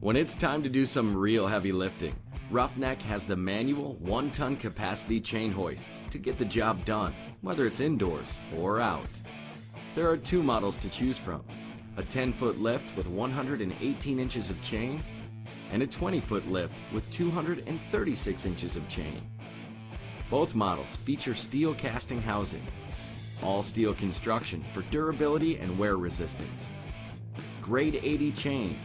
When it's time to do some real heavy lifting, Roughneck has the manual one ton capacity chain hoists to get the job done, whether it's indoors or out. There are two models to choose from a 10 foot lift with 118 inches of chain, and a 20 foot lift with 236 inches of chain. Both models feature steel casting housing, all steel construction for durability and wear resistance, grade 80 chain,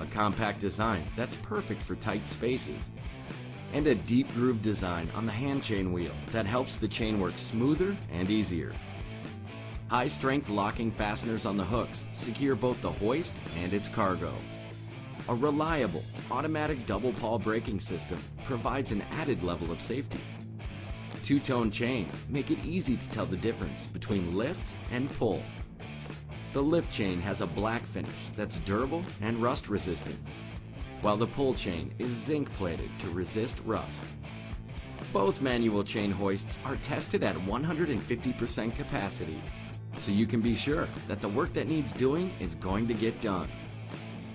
a compact design that's perfect for tight spaces, and a deep groove design on the hand chain wheel that helps the chain work smoother and easier. High strength locking fasteners on the hooks secure both the hoist and its cargo. A reliable automatic double pawl braking system provides an added level of safety. Two-tone chains make it easy to tell the difference between lift and pull. The lift chain has a black finish that's durable and rust resistant, while the pull chain is zinc plated to resist rust. Both manual chain hoists are tested at 150% capacity, so you can be sure that the work that needs doing is going to get done.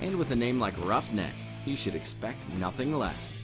And with a name like Roughneck, you should expect nothing less.